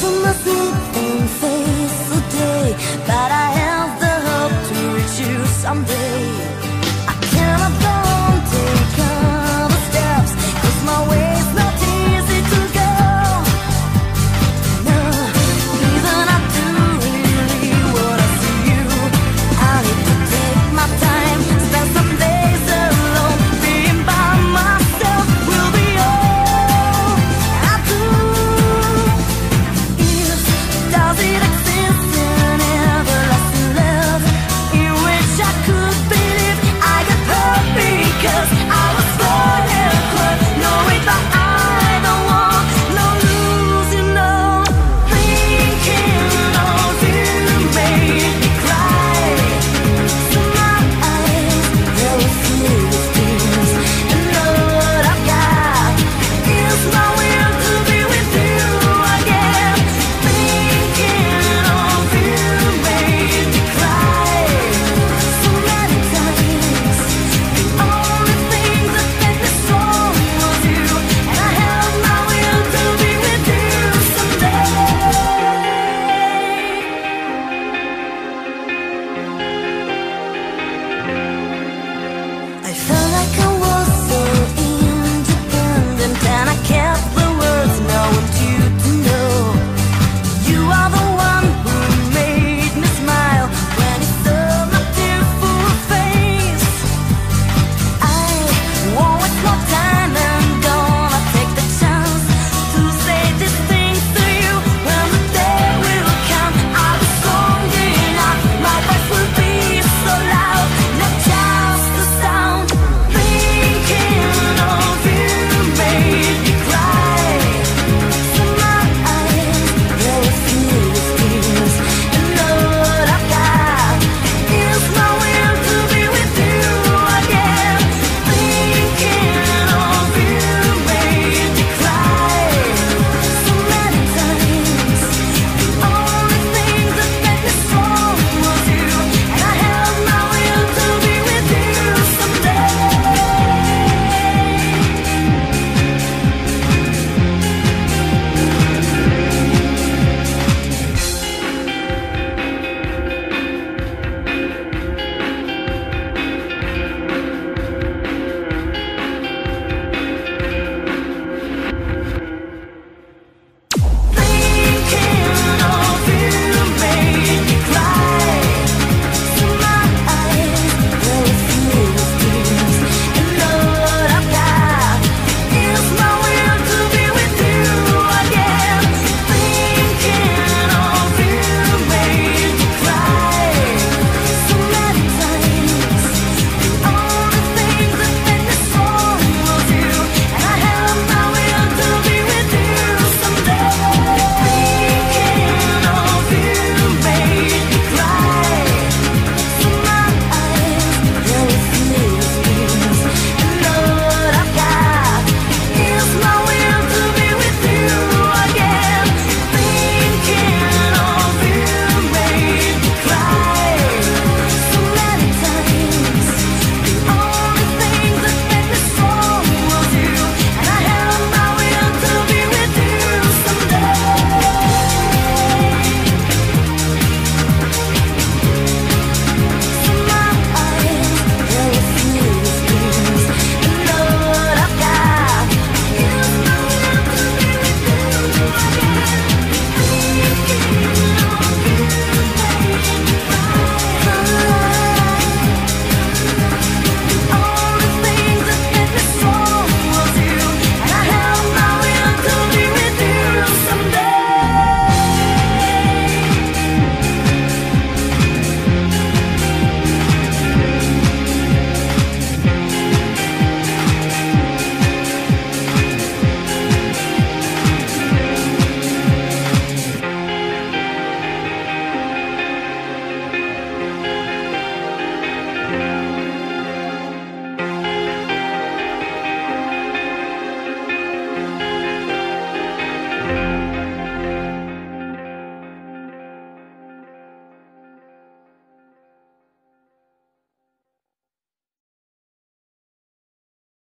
So wake